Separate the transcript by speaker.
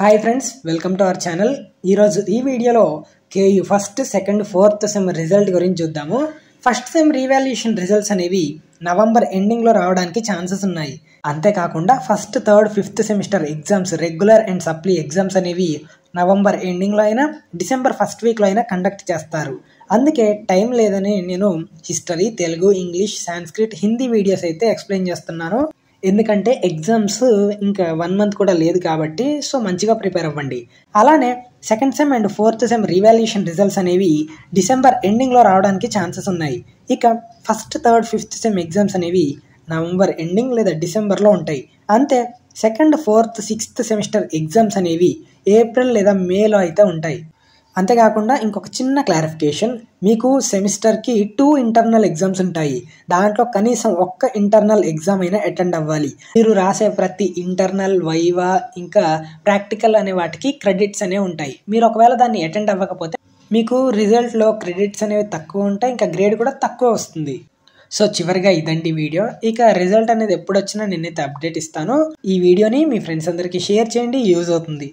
Speaker 1: Hi friends welcome to our channel ఈరోజు ఈ వీడియోలో K U first second fourth sem result గురించి చూద్దాము. ఫస్ట్ సెమ్ రీవాల్యుయేషన్ రిజల్ట్స్ అనేవి నవంబర్ ఎండింగ్లో రావడానికి ఛాన్సెస్ ఉన్నాయి. అంతేకాకుండా first third fifth semester exams regular and supply exams అనేవి నవంబర్ ఎండింగ్లో అయినా డిసెంబర్ ఫస్ట్ వీక్లో అయినా కండక్ట్ చేస్తారు. అందుకే టైం లేదని నేను history Telugu English Sanskrit Hindi videos అయితే ఎక్స్ప్లెయిన్ చేస్తున్నాను. ఎందుకంటే ఎగ్జామ్స్ ఇంకా వన్ మంత్ కూడా లేదు కాబట్టి సో మంచిగా ప్రిపేర్ అవ్వండి. అలానే second sem and fourth sem revaluation results అనేవి డిసెంబర్ ఎండింగ్లో రావడానికి ఛాన్సెస్ ఉన్నాయి. ఇక first third fifth sem exams అనేవి నవంబర్ ఎండింగ్ లేదా డిసెంబర్లో ఉంటాయి. అంతే second fourth sixth semester exams అనేవి ఏప్రిల్ లేదా మేలో అయితే ఉంటాయి. అంతేకాకుండా ఇంకొక చిన్న క్లారిఫికేషన్. మీకు సెమిస్టర్కి టూ ఇంటర్నల్ ఎగ్జామ్స్ ఉంటాయి. దాంట్లో కనీసం ఒక్క ఇంటర్నల్ ఎగ్జామ్ అయినా అటెండ్ అవ్వాలి. మీరు రాసే ప్రతి ఇంటర్నల్ వైవా ఇంకా ప్రాక్టికల్ అనే వాటికి క్రెడిట్స్ అనేవి ఉంటాయి. మీరు ఒకవేళ దాన్ని అటెండ్ అవ్వకపోతే మీకు రిజల్ట్లో క్రెడిట్స్ అనేవి తక్కువ ఉంటాయి ఇంకా గ్రేడ్ కూడా తక్కువ వస్తుంది. సో చివరిగా ఇదండి వీడియో. ఇక రిజల్ట్ అనేది ఎప్పుడు వచ్చినా నేనైతే అప్డేట్ ఇస్తాను. ఈ వీడియోని మీ ఫ్రెండ్స్ అందరికీ షేర్ చేయండి. యూజ్ అవుతుంది.